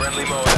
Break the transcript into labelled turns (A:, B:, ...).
A: Friendly mode.